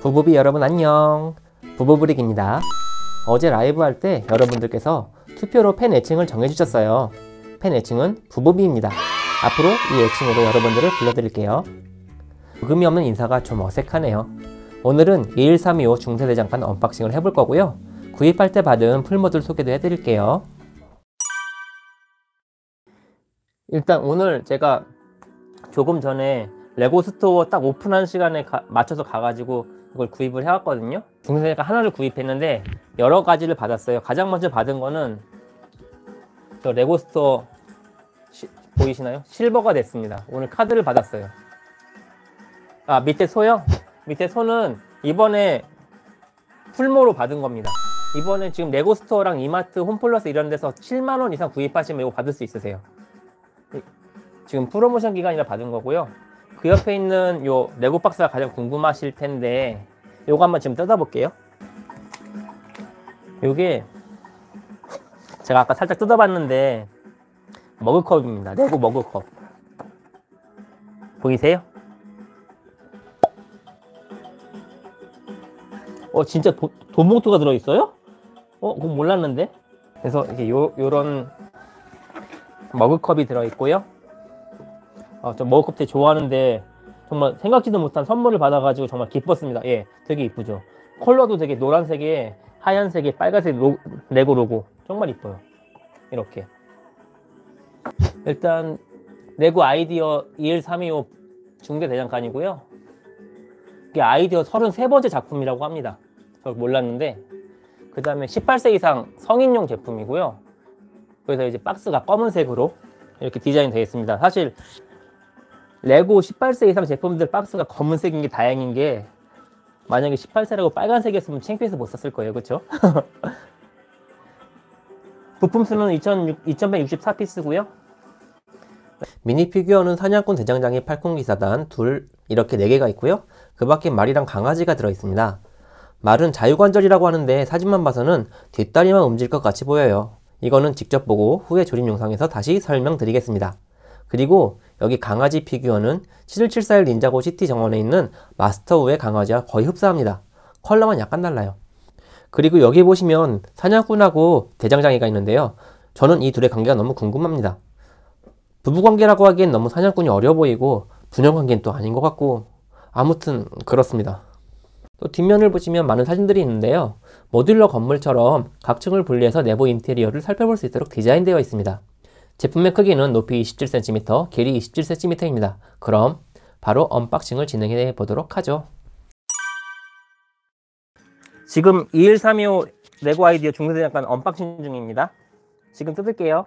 부부비 여러분 안녕. 부부브릭입니다. 어제 라이브 할 때 여러분들께서 투표로 팬 애칭을 정해주셨어요. 팬 애칭은 부부비입니다. 앞으로 이 애칭으로 여러분들을 불러드릴게요. 브금이 없는 인사가 좀 어색하네요. 오늘은 21325 중세대장간 언박싱을 해볼 거고요. 구입할 때 받은 promo들 소개도 해드릴게요. 일단 오늘 제가 조금 전에 레고 스토어 딱 오픈한 시간에 가, 맞춰서 가가지고 이걸 구입을 해왔거든요. 중세가 하나를 구입했는데 여러 가지를 받았어요. 가장 먼저 받은 거는 저 레고 스토어 시, 보이시나요? 실버가 됐습니다. 오늘 카드를 받았어요. 아 밑에 소요? 밑에 소는 이번에 promo로 받은 겁니다. 이번에 지금 레고 스토어랑 이마트, 홈플러스 이런 데서 7만 원 이상 구입하시면 이거 받을 수 있으세요. 지금 프로모션 기간이라 받은 거고요. 그 옆에 있는 요 레고 박스가 가장 궁금하실 텐데 요거 한번 지금 뜯어볼게요. 요게 제가 아까 살짝 뜯어봤는데 머그컵입니다. 레고 머그컵. 보이세요? 어 진짜 도, 돈봉투가 들어있어요? 어 그건 몰랐는데. 그래서 이게 요 요런 머그컵이 들어있고요. 어, 저 머그컵 되게 좋아하는데 정말 생각지도 못한 선물을 받아가지고 정말 기뻤습니다. 예, 되게 이쁘죠. 컬러도 되게 노란색에 하얀색에 빨간색 로, 레고 로고 정말 이뻐요. 이렇게 일단 레고 아이디어 21325 중세 대장간이고요. 이게 아이디어 33번째 작품이라고 합니다. 저 몰랐는데 그 다음에 18세 이상 성인용 제품이고요. 그래서 이제 박스가 검은색으로 이렇게 디자인 되어 있습니다. 사실 레고 18세 이상 제품들 박스가 검은색인 게 다행인 게 만약에 18세라고 빨간색이었으면 창피해서 못 샀을 거예요. 그렇죠? 부품 수는 2164피스고요. 미니 피규어는 사냥꾼 대장장이 팔꿈기사단 둘 이렇게 4개가 있고요. 그 밖에 말이랑 강아지가 들어있습니다. 말은 자유관절이라고 하는데 사진만 봐서는 뒷다리만 움직일 것 같이 보여요. 이거는 직접 보고 후에 조립 영상에서 다시 설명드리겠습니다. 그리고 여기 강아지 피규어는 7741 닌자고 시티 정원에 있는 마스터우의 강아지와 거의 흡사합니다. 컬러만 약간 달라요. 그리고 여기 보시면 사냥꾼하고 대장장이가 있는데요. 저는 이 둘의 관계가 너무 궁금합니다. 부부관계라고 하기엔 너무 사냥꾼이 어려 보이고 부녀관계는 또 아닌 것 같고 아무튼 그렇습니다. 또 뒷면을 보시면 많은 사진들이 있는데요. 모듈러 건물처럼 각 층을 분리해서 내부 인테리어를 살펴볼 수 있도록 디자인되어 있습니다. 제품의 크기는 높이 27cm, 길이 27cm입니다. 그럼 바로 언박싱을 진행해 보도록 하죠. 지금 21325 레고 아이디어 중세대장간 언박싱 중입니다. 지금 뜯을게요.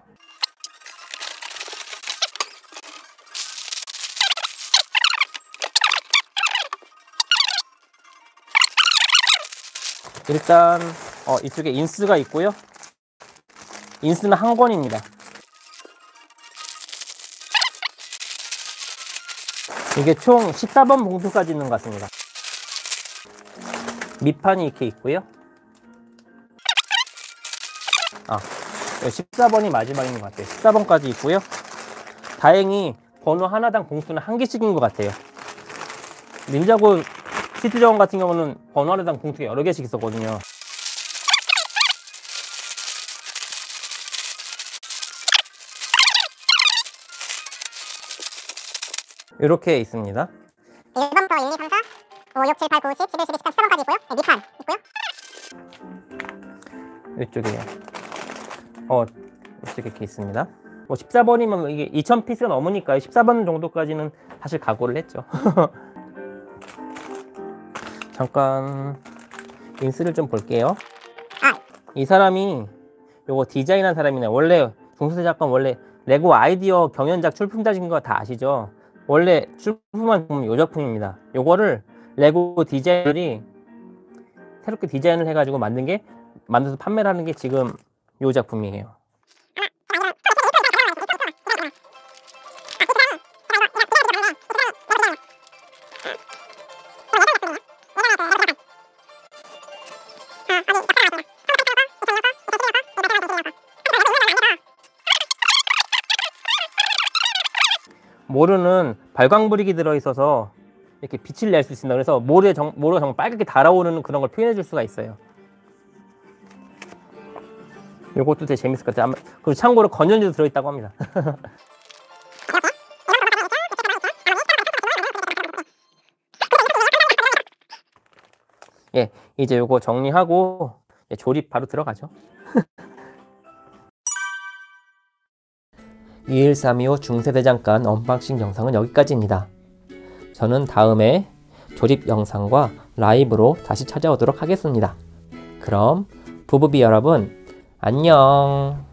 일단 어, 이쪽에 인스가 있고요. 인스는 한 권입니다. 이게 총 14번 봉투까지 있는 것 같습니다. 밑판이 이렇게 있고요. 아, 14번이 마지막인 것 같아요. 14번까지 있고요. 다행히 번호 하나당 봉투는 한 개씩인 것 같아요. 닌자고 시트정원 같은 경우는 번호 하나당 봉투가 여러 개씩 있었거든요. 이렇게 있습니다. 1번부터 1, 2, 3, 4, 5, 6, 7, 8, 9, 10, 11, 12, 13, 14번까지 있고요. 네, 밑판 있고요. 이쪽에요. 어, 이쪽에 이렇게 있습니다. 뭐 14번이면 이게 2000 피스가 넘으니까 14번 정도까지는 사실 각오를 했죠. 잠깐 인스를 좀 볼게요. 아. 이 사람이 요거 디자인한 사람이네. 원래 중수대 작가 원래 레고 아이디어 경연작 출품자신 거다 아시죠? 원래 출품한 제품은 요 작품입니다. 요거를 레고 디자이너들이 새롭게 디자인을 해가지고 만든 게 만들어서 판매를 하는 게 지금 요 작품이에요. 모르는 발광브릭이 들어있어서 이렇게 빛을 낼 수 있습니다. 그래서 모래 정, 모래가 정말 빨갛게 달아오르는 그런 걸 표현해 줄 수가 있어요. 요것도 되게 재밌을 것 같아요. 그리고 참고로 건전지도 들어있다고 합니다. 예, 이제 요거 정리하고 조립 바로 들어가죠. 21325 중세대장간 언박싱 영상은 여기까지입니다. 저는 다음에 조립 영상과 라이브로 다시 찾아오도록 하겠습니다. 그럼 부부비 여러분, 안녕!